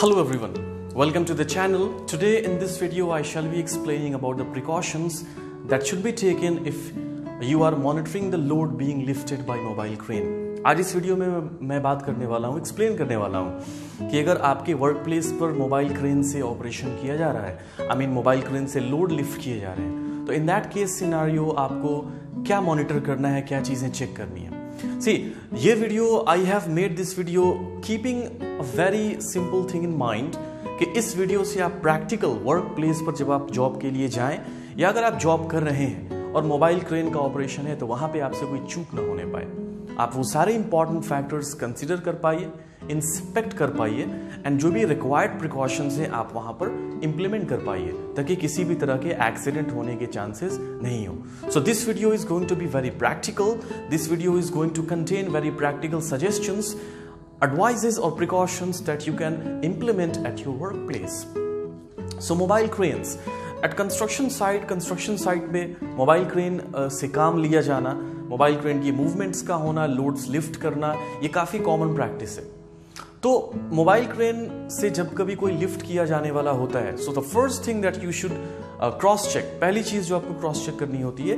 Hello everyone, welcome to the channel. Today in this video I shall be explaining about the precautions that should be taken if you are monitoring the load being lifted by mobile crane. आज इस video में मैं बात करने वाला हूँ explain करने वाला हूँ कि अगर आपके वर्क प्लेस पर मोबाइल क्रेन से ऑपरेशन किया जा रहा है आई मीन मोबाइल क्रेन से लोड लिफ्ट किए जा रहे हैं तो इन दैट केस सिनारियो आपको क्या मॉनिटर करना है क्या चीज़ें चेक करनी है सी ये video I have made this video keeping a very simple thing in mind कि इस वीडियो से आप प्रैक्टिकल वर्क प्लेस पर जब आप जॉब के लिए जाएँ, या अगर आप जॉब कर रहे हैं और मोबाइल क्रेन का ऑपरेशन है तो वहाँ पे आपसे कोई चूक ना होने पाए। आप वो सारे इंपॉर्टेंट फैक्टर्स कंसिडर कर पाइए इंस्पेक्ट कर पाइए एंड जो भी रिक्वायर्ड प्रिकॉशंस हैं, आप वहाँ पर इंप्लीमेंट कर पाइए, ताकि किसी भी तरह के एक्सीडेंट होने के चांसेस नहीं हो। So this video is going to be very practical this video is going to contain very practical suggestions advices, or precautions that you can implement at your workplace. So mobile cranes. At construction site construction site में mobile crane से काम लिया जाना mobile crane की movements का होना loads lift करना, ये काफ़ी कॉमन प्रैक्टिस है। तो मोबाइल क्रेन से जब कभी कोई लिफ्ट किया जाने वाला होता है so the first thing that you should cross check पहली चीज़ जो आपको क्रॉस चेक करनी होती है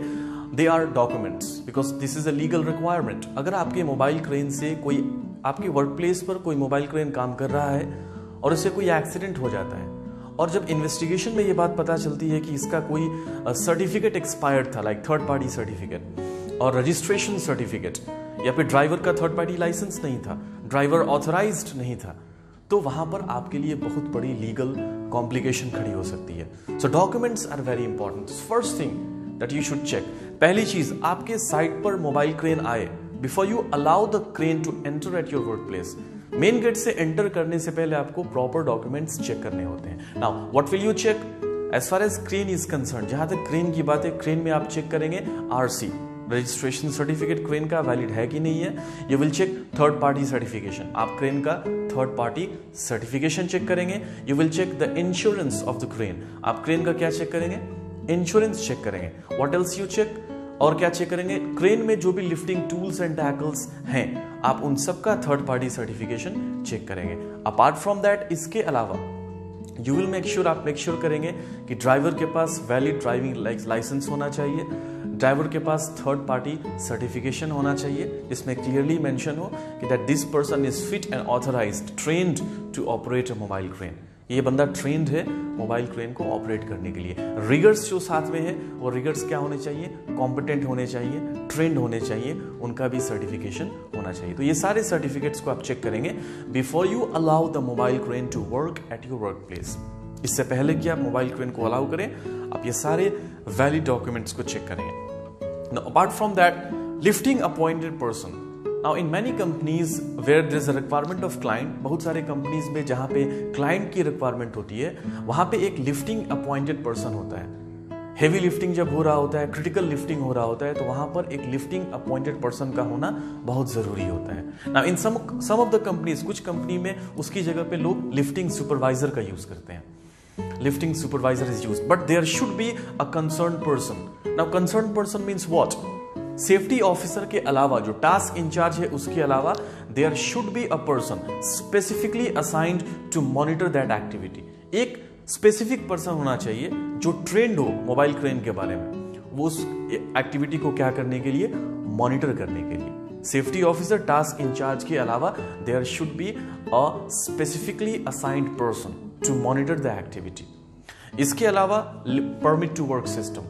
they are documents because this is a legal requirement अगर आपके मोबाइल क्रेन से कोई, आपके वर्क प्लेस पर कोई मोबाइल क्रेन काम कर रहा है, और उससे कोई एक्सीडेंट हो जाता है, और जब इन्वेस्टिगेशन में ये बात पता चलती है कि इसका कोई सर्टिफिकेट एक्सपायर्ड था लाइक थर्ड पार्टी सर्टिफिकेट और रजिस्ट्रेशन सर्टिफिकेट या फिर ड्राइवर का थर्ड पार्टी लाइसेंस नहीं था ड्राइवर ऑथराइज्ड नहीं था तो वहाँ पर आपके लिए बहुत बड़ी लीगल कॉम्प्लिकेशन खड़ी हो सकती है। So documents are very important first thing that you should check पहली चीज़, आपके साइट पर मोबाइल क्रेन आए before you allow the crane to enter at your work place main gate से एंटर करने से पहले आपको प्रॉपर डॉक्यूमेंट्स चेक करने होते हैं। Now what will you check as far as crane is concern जहाँ तक क्रेन की बात है क्रेन में आप चेक करेंगे आरसी रजिस्ट्रेशन सर्टिफिकेट क्रेन का वैलिड है कि नहीं है you will check third party certification आप क्रेन का थर्ड पार्टी सर्टिफिकेशन चेक करेंगे you will check the insurance of the crane आप क्रेन का क्या चेक करेंगे? इंश्योरेंस चेक करेंगे. वॉट एल्स यू चेक और क्या चेक करेंगे? क्रेन में जो भी लिफ्टिंग टूल्स एंड टैकल्स हैं, आप उन सब का थर्ड पार्टी सर्टिफिकेशन चेक करेंगे. अपार्ट फ्रॉम दैट इसके अलावा यू विल मेक श्योर आप मेक श्योर sure करेंगे कि ड्राइवर के पास वैलिड ड्राइविंग लाइसेंस होना चाहिए. ड्राइवर के पास थर्ड पार्टी सर्टिफिकेशन होना चाहिए। जिसमें क्लियरली मेंशन हो कि that this person is fit and authorize trained to operate a mobile crane ये बंदा ट्रेंड है मोबाइल क्रेन को ऑपरेट करने के लिए। रिगर्स जो साथ में है, वो रिगर्स क्या होने चाहिए? कॉम्पिटेंट होने चाहिए ट्रेंड होने चाहिए, उनका भी सर्टिफिकेशन होना चाहिए। तो ये सारे सर्टिफिकेट्स को आप चेक करेंगे before you allow the mobile crane to work at your work place इससे पहले कि आप मोबाइल क्रेन को अलाउ करें, आप ये सारे वैलिड डॉक्यूमेंट्स को चेक करेंगे apart from that lifting appointed person now in many companies where there is a requirement of client बहुत सारे कंपनीज़ में जहाँ पे क्लाइंट की रिक्वायरमेंट होती है, वहाँ पे एक लिफ्टिंग अपॉइंटेड पर्सन होता है। हेवी लिफ्टिंग जब हो रहा होता है क्रिटिकल लिफ्टिंग हो रहा होता है तो वहाँ पर एक लिफ्टिंग अपॉइंटेड पर्सन का होना बहुत ज़रूरी होता है। ना in some some of the companies कुछ कंपनी में उसकी जगह पे लोग लिफ्टिंग सुपरवाइजर का यूज़ करते हैं। Lifting supervisor is use but there should be a concern person now concern person means what safety officer के अलावा, जो टास्क इंचार्ज है, उसके अलावा there should be a person specifically assigned to monitor that activity एक specific person होना चाहिए जो ट्रेंड हो मोबाइल क्रेन के बारे में। वो उस एक्टिविटी को क्या करने के लिए? मॉनिटर करने के लिए। सेफ्टी ऑफिसर टास्क इंचार्ज के अलावा there should be a specifically assigned person to monitor the activity इसके अलावा permit to work system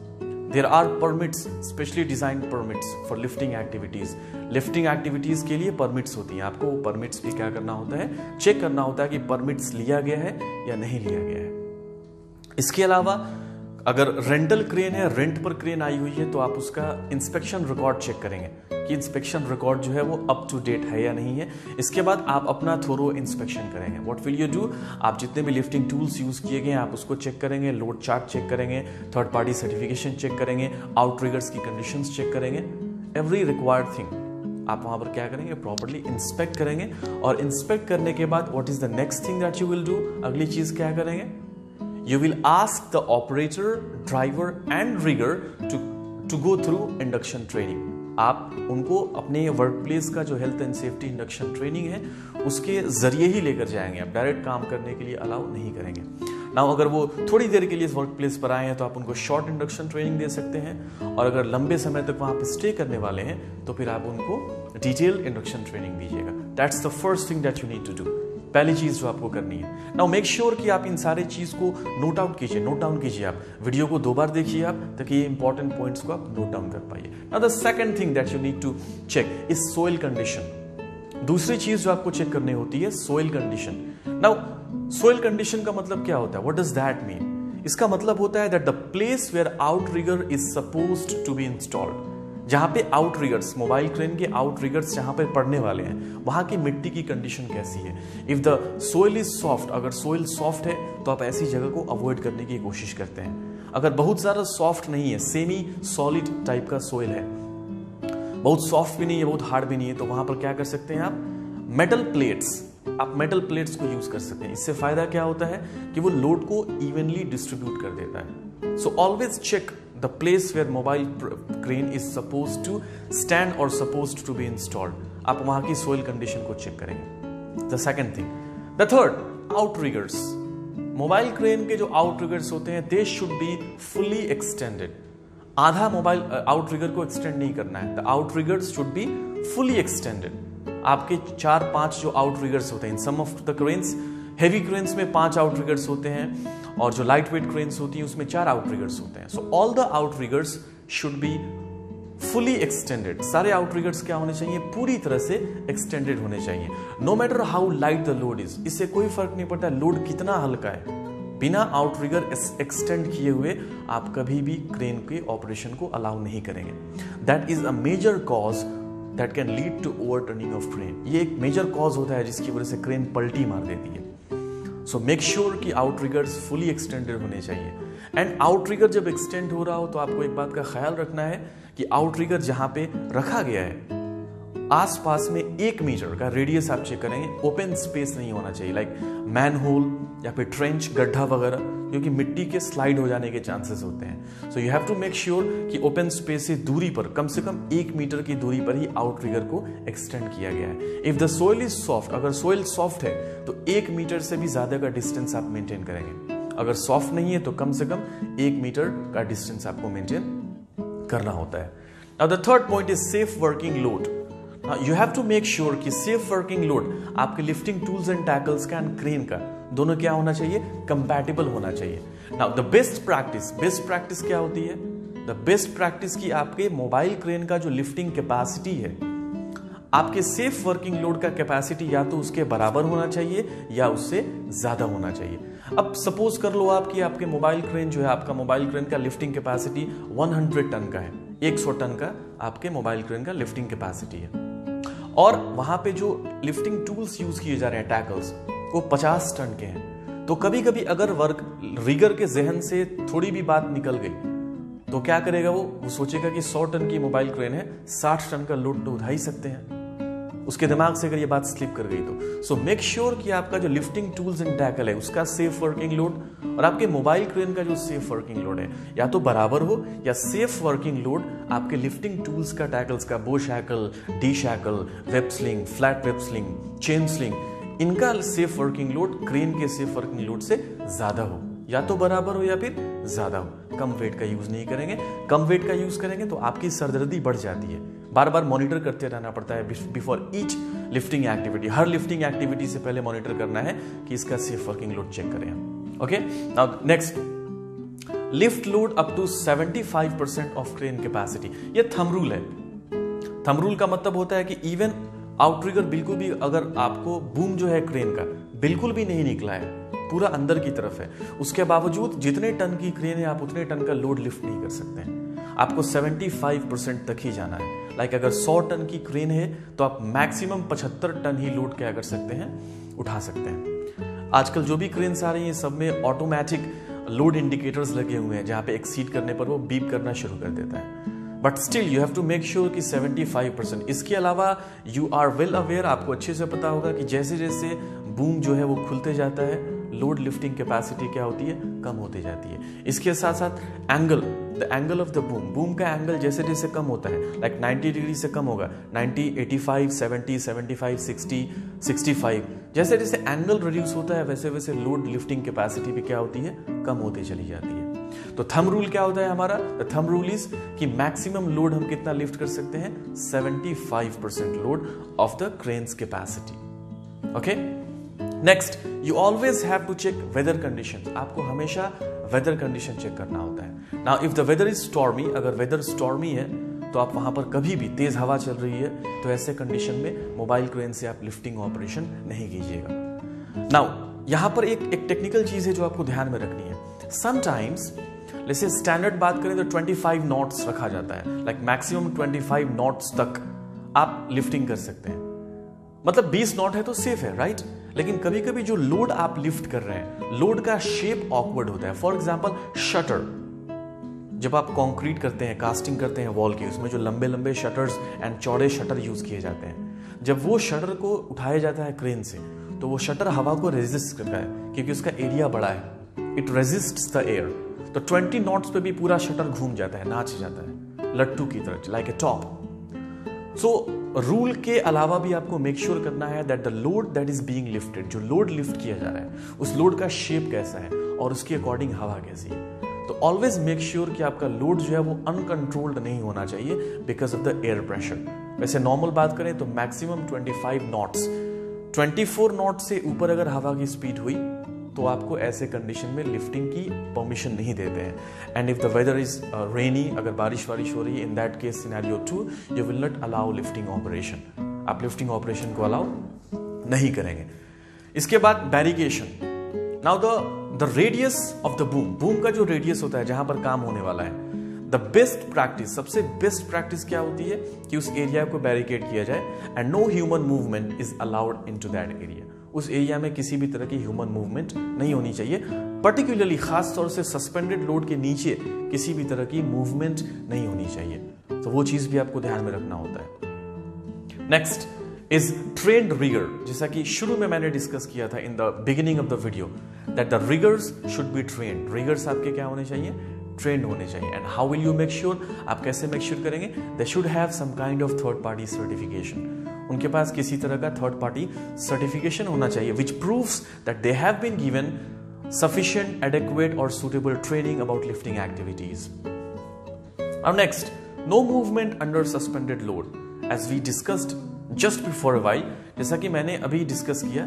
there are permits specially design permits for lifting activities lifting activities के लिए permits होती हैं। आपको वो परमिट्स भी क्या करना होता है? चेक करना होता है कि परमिट्स लिया गया है या नहीं लिया गया है। इसके अलावा अगर रेंटल क्रेन है, रेंट पर क्रेन आई हुई है तो आप उसका इंस्पेक्शन रिकॉर्ड चेक करेंगे कि इंस्पेक्शन रिकॉर्ड जो है वो अप टू डेट है या नहीं है। इसके बाद आप अपना थोरो इंस्पेक्शन करेंगे। व्हाट विल यू डू आप जितने भी लिफ्टिंग टूल्स यूज़ किए गए आप उसको चेक करेंगे लोड चार्ट चेक करेंगे थर्ड पार्टी सर्टिफिकेशन चेक करेंगे आउट ट्रिगर्स की कंडीशन चेक करेंगे। एवरी रिक्वायर्ड थिंग आप वहाँ पर क्या करेंगे? प्रॉपरली इंस्पेक्ट करेंगे। और इंस्पेक्ट करने के बाद what is the next thing that you will do अगली चीज़ क्या करेंगे? You will ask the operator, driver, and rigger to, to go through induction training. आप उनको अपने वर्क प्लेस का जो health and safety induction training है उसके ज़रिए ही लेकर जाएँगे आप। डायरेक्ट काम करने के लिए अलाउ नहीं करेंगे। ना अगर वो थोड़ी देर के लिए इस वर्क प्लेस पर आए हैं तो आप उनको शॉर्ट इंडक्शन ट्रेनिंग दे सकते हैं। और अगर लंबे समय तक वहाँ पर स्टे करने वाले हैं तो फिर आप उनको डिटेल इंडक्शन ट्रेनिंग दीजिएगा। That's the first thing that you need to do पहली चीज़ जो आपको करनी है। नाउ मेक श्योर कि आप इन सारे चीज़ को नोट आउट कीजिए नोट डाउन कीजिए आप। वीडियो को दो बार देखिए आप, ताकि ये इंपॉर्टेंट पॉइंट्स को आप नोट डाउन कर पाइए। Now the second thing that you need to check is soil condition दूसरी चीज़ जो आपको चेक करनी होती है soil condition now soil condition का मतलब क्या होता है? व्हाट डज दैट मीन इसका मतलब होता है that the place where outrigger is suppose to be installed जहाँ पे आउटरिगर्स मोबाइल क्रेन के आउटरिगर्स जहाँ पे पड़ने वाले हैं, वहाँ की मिट्टी की कंडीशन कैसी है? If the soil is soft अगर सोइल सॉफ्ट है तो आप ऐसी जगह को अवॉइड करने की कोशिश करते हैं। अगर बहुत ज़्यादा सॉफ्ट नहीं है सेमी सॉलिड टाइप का सोइल है, बहुत सॉफ्ट भी नहीं है, बहुत हार्ड भी नहीं है तो वहाँ पर क्या कर सकते हैं आप? मेटल प्लेट्स आप मेटल प्लेट्स को यूज़ कर सकते हैं। इससे फ़ायदा क्या होता है कि वो लोड को इवनली डिस्ट्रीब्यूट कर देता है। So always check the place where mobile crane is supposed to stand or supposed to be installed. आप वहाँ की सोइल कंडीशन को चेक करेंगे। The second thing the third outriggers mobile crane के जो आउटरिगर्स होते हैं they should be fully extended आधा मोबाइल आउटरिगर को एक्सटेंड नहीं करना है। The outriggers should be fully extended आपके चार पाँच जो आउटरिगर्स होते हैं in some of the cranes heavy cranes में पाँच आउटरिगर्स होते हैं और जो लाइट वेट क्रेन्स होती हैं, उसमें चार आउटरिगर्स होते हैं। So all the outriggers should be fully extended सारे आउटरिगर्स क्या होने चाहिए? पूरी तरह से एक्सटेंडेड होने चाहिए। No matter how light the load is इससे कोई फ़र्क नहीं पड़ता लोड कितना हल्का है। बिना आउटरिगर एक्सटेंड किए हुए आप कभी भी क्रेन के ऑपरेशन को अलाउ नहीं करेंगे। That is a major cause that can lead to overturning of crane ये एक मेजर कॉज होता है जिसकी वजह से क्रेन पलटी मार देती है। सो मेक श्योर कि आउटरिगर्स फुली एक्सटेंडेड होने चाहिए। एंड आउटरिगर जब एक्सटेंड हो रहा हो तो आपको एक बात का ख्याल रखना है कि आउटरिगर जहाँ पे रखा गया है आसपास में एक मीटर का रेडियस आप चेक करेंगे ओपन स्पेस नहीं होना चाहिए लाइक मैन होल या फिर ट्रेंच गड्ढा वगैरह, क्योंकि मिट्टी के स्लाइड हो जाने के चांसेस होते हैं। So you have to make sure कि ओपन स्पेस से दूरी पर, कम से कम एक मीटर की दूरी पर ही आउट आउटरिगर को एक्सटेंड किया गया है। If the soil is soft अगर सोइल सॉफ्ट है तो एक मीटर से भी ज़्यादा का डिस्टेंस आप मेंटेन करेंगे। अगर सॉफ्ट नहीं है तो कम से कम एक मीटर का डिस्टेंस आपको मेंटेन करना होता है। The third point is safe working load. You have to make sure कि सेफ़ वर्किंग लोड आपके लिफ्टिंग टूल्स एंड टैकल्स का एंड क्रेन का, दोनों क्या होना चाहिए? कंपैटिबल होना चाहिए। Now the best practice best practice क्या होती है? द बेस्ट प्रैक्टिस की आपके मोबाइल क्रेन का जो लिफ्टिंग कैपेसिटी है, आपके सेफ़ वर्किंग लोड का कैपेसिटी या तो उसके बराबर होना चाहिए या उससे ज़्यादा होना चाहिए। अब सपोज़ कर लो आप कि आपके मोबाइल क्रेन जो है, आपका मोबाइल क्रेन का लिफ्टिंग कैपेसिटी 100 टन का है 100 टन का आपके मोबाइल क्रेन का लिफ्टिंग कैपेसिटी है। और वहाँ पे जो लिफ्टिंग टूल्स यूज़ किए जा रहे हैं टैकल्स वो पचास टन के हैं। तो कभी कभी अगर वर्क रिगर के जहन से थोड़ी भी बात निकल गई तो क्या करेगा वो? वो सोचेगा कि सौ टन की मोबाइल क्रेन है, साठ टन का लोड तो उठा ही सकते हैं। उसके दिमाग से अगर ये बात स्लिप कर गई तो। सो मेक श्योर कि आपका जो लिफ्टिंग टूल्स एंड टैकल है, उसका सेफ़ वर्किंग लोड और आपके मोबाइल क्रेन का जो सेफ़ वर्किंग लोड है, या तो बराबर हो या सेफ़ वर्किंग लोड आपके लिफ्टिंग टूल्स का टैकल्स का bow shackle D shackle web sling flat web sling chain sling इनका सेफ़ वर्किंग लोड क्रेन के सेफ़ वर्किंग लोड से ज़्यादा हो। या तो बराबर हो या फिर ज़्यादा हो। कम वेट का यूज़ नहीं करेंगे। कम वेट का यूज़ करेंगे तो आपकी सरदर्दी बढ़ जाती है। बार बार मॉनिटर करते रहना पड़ता है बिफोर ईच लिफ्टिंग एक्टिविटी हर लिफ्टिंग एक्टिविटी से पहले मॉनिटर करना है कि इसका सेफ़ वर्किंग लोड चेक करें okay now next lift load up to 75 percent of crane capacity ये थम रूल है। थम रूल का मतलब होता है कि इवन आउटरिगर बिल्कुल भी अगर आपको बूम जो है क्रेन का बिल्कुल भी नहीं निकला है, पूरा अंदर की तरफ़ है, उसके बावजूद जितने टन की क्रेन है, आप उतने टन का लोड लिफ्ट नहीं कर सकते। हैं आपको 75 परसेंट तक ही जाना है। लाइक अगर 100 टन की क्रेन है तो आप मैक्सिमम 75 टन ही लोड क्या कर सकते हैं? उठा सकते हैं। आजकल जो भी क्रेन आ रही हैं, सब में ऑटोमेटिक लोड इंडिकेटर्स लगे हुए हैं, जहाँ पे एक्सीड करने पर वो बीप करना शुरू कर देता है। But still you have to make sure कि 75 परसेंट इसके अलावा यू आर वेल अवेयर आपको अच्छे से पता होगा कि जैसे जैसे बूम जो है वो खुलते जाता है लोड लिफ्टिंग कैपेसिटी क्या होती है? कम होती जाती है। इसके साथ साथ angle the angle of the boom boom का एंगल जैसे जैसे कम होता है लाइक like 90 डिग्री से कम होगा 90 85 70 75 60 65 जैसे जैसे एंगल रिड्यूस होता है, वैसे वैसे लोड लिफ्टिंग कैपेसिटी भी क्या होती है? कम होती चली जाती है। तो थम रूल क्या होता है हमारा? थम रूल इज़ कि मैक्सिमम लोड हम कितना लिफ्ट कर सकते हैं? 75 percent load of the crane's capacity okay next you always have to check weather condition आपको हमेशा वेदर कंडीशन चेक करना होता है। Now if the weather is stormy अगर वेदर स्टॉर्मी है तो आप वहाँ पर कभी भी तेज हवा चल रही है तो ऐसे कंडीशन में मोबाइल क्रेन से आप लिफ्टिंग ऑपरेशन नहीं कीजिएगा। नाउ यहाँ पर एक एक टेक्निकल चीज़ है जो आपको ध्यान में रखनी है। समटाइम्स जैसे स्टैंडर्ड बात करें तो 25 नॉट्स रखा जाता है। लाइक मैक्सिमम 25 नॉट्स तक आप लिफ्टिंग कर सकते हैं। मतलब 20 नॉट है तो सेफ़ है राइट लेकिन कभी कभी जो लोड आप लिफ्ट कर रहे हैं लोड का शेप ऑकवर्ड होता है। फॉर एग्ज़ाम्पल शटर जब आप कंक्रीट करते हैं कास्टिंग करते हैं वॉल की, उसमें जो लंबे लंबे शटर्स एंड चौड़े शटर यूज़ किए जाते हैं। जब वो शटर को उठाया जाता है क्रेन से तो वो शटर हवा को रेजिस्ट करता है, क्योंकि उसका एरिया बड़ा है। इट रेजिस्ट द एयर तो 20 नॉट्स पे भी पूरा शटर घूम जाता है, नाच जाता है, लट्टू की तरह like a top so rule के अलावा भी आपको मेक श्योर sure करना है that the load that is being lifted जो लोड लिफ्ट किया जा रहा है, उस लोड का शेप कैसा है और उसके अकॉर्डिंग हवा कैसी है। तो ऑलवेज मेक श्योर कि आपका लोड जो है वो अनकंट्रोल्ड नहीं होना चाहिए because of the air pressure वैसे नॉर्मल बात करें तो मैक्सिमम 25 नॉट्स 24 नॉट से ऊपर अगर हवा की स्पीड हुई तो आपको ऐसे कंडीशन में लिफ्टिंग की परमिशन नहीं देते हैं। And if the weather is rainy अगर बारिश वारिश हो रही है in that case scenario too you will not allow lifting operation आप लिफ्टिंग ऑपरेशन को अलाउ नहीं करेंगे। इसके बाद barrication now the the radius of the boom boom का जो रेडियस होता है, जहाँ पर काम होने वाला है द बेस्ट प्रैक्टिस सबसे बेस्ट प्रैक्टिस क्या होती है कि उस एरिया को बैरिकेड किया जाए and no human movement is allowed into that area उस एरिया में किसी भी तरह की ह्यूमन मूवमेंट नहीं होनी चाहिए। पर्टिकुलरली खास तौर से सस्पेंडेड लोड के नीचे किसी भी तरह की मूवमेंट नहीं होनी चाहिए। तो वो चीज़ भी आपको ध्यान में रखना होता है। नेक्स्ट इज़ ट्रेंड रिगर जैसा कि शुरू में मैंने डिस्कस किया था in the beginning of the video that the riggers should be trained riggers आपके क्या होने चाहिए? ट्रेंड होने चाहिए। And how will you make sure आप कैसे मेक श्योर करेंगे? They should have some kind of third party certification उनके पास किसी तरह का थर्ड पार्टी सर्टिफिकेशन होना चाहिए which proves that they have been given adequate, or suitable training about lifting activities. Now, next, no movement under suspended load. As we discussed just before a while, जैसा कि मैंने अभी discuss किया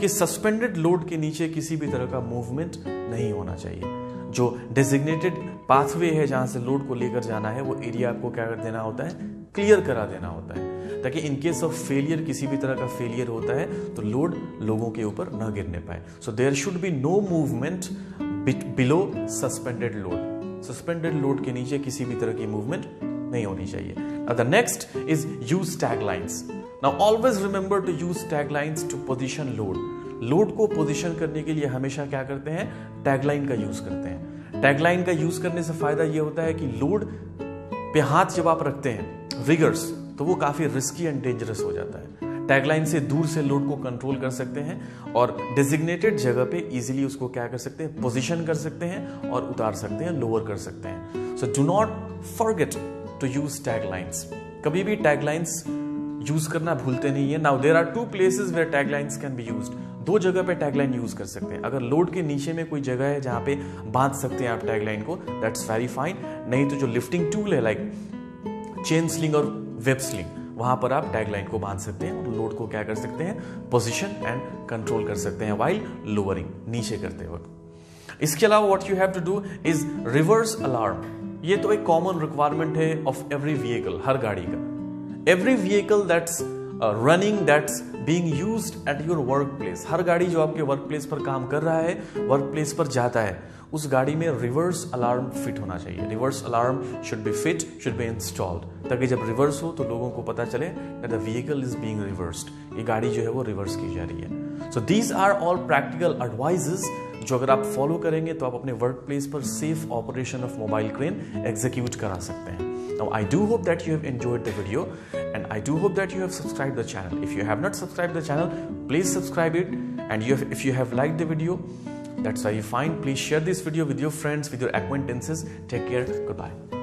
कि suspended load के नीचे किसी भी तरह का मूवमेंट नहीं होना चाहिए जो डेजिग्नेटेड पाथवे है जहाँ से लोड को लेकर जाना है वो एरिया आपको क्या कर देना होता है क्लियर करा देना होता है ताकि इन केस ऑफ़ फेलियर किसी भी तरह का फेलियर होता है तो लोड लोगों के ऊपर न गिरने पाए। So there should be no movement below suspended load suspended load के नीचे किसी भी तरह की मूवमेंट नहीं होनी चाहिए। The next is use tag lines now always remember to use tag lines to position load load को पोजिशन करने के लिए हमेशा क्या करते हैं? टैगलाइन का यूज़ करते हैं। टैगलाइन का यूज़ करने से फ़ायदा यह होता है कि लोड पे हाथ जब आप रखते हैं रिगर्स तो वो काफ़ी रिस्की एंड डेंजरस हो जाता है। टैगलाइन से दूर से लोड को कंट्रोल कर सकते हैं और डेजिग्नेटेड जगह पे इजीली उसको क्या कर सकते हैं? पोजीशन कर सकते हैं और उतार सकते हैं लोअर कर सकते हैं। So do not forget to use taglines कभी भी टैगलाइंस यूज़ करना भूलते नहीं है। Now there are two places where taglines can be use दो जगह पे टैगलाइन यूज़ कर सकते हैं। अगर लोड के नीचे में कोई जगह है जहाँ पे बाँध सकते हैं आप टैगलाइन को दैट्स वेरी फाइन नहीं तो जो लिफ्टिंग टूल है लाइक चेन स्लिंग और वेब स्लिंग। वहाँ पर आप टैगलाइन को बाँध सकते हैं और लोड को क्या कर सकते हैं? पोजिशन एंड कंट्रोल कर सकते हैं वाइल लोअरिंग नीचे करते वक्त। इसके अलावा what you have to do is reverse alarm ये तो एक कॉमन रिक्वायरमेंट है ऑफ़ एवरी व्हीकल हर गाड़ी का। Every vehicle that's running that's being use at your work place हर गाड़ी जो आपके वर्क प्लेस पर काम कर रहा है वर्क प्लेस पर जाता है। उस गाड़ी में रिवर्स अलार्म फिट होना चाहिए। Reverse alarm should be fit should be installed ताकि जब रिवर्स हो तो लोगों को पता चले the vehicle is being reversed ये गाड़ी जो है वो रिवर्स की जा रही है। So these are all practical advises जो अगर आप फॉलो करेंगे तो आप अपने वर्क प्लेस पर safe operation of mobile crane execute करा सकते हैं। Now, I do hope that you have enjoyed the video and I do hope that you have subscribed the channel. If you have not subscribed the channel, please subscribe it. And you have, if you have liked the video, that's why you find. Please share this video with your friends, with your acquaintances. Take care. Goodbye.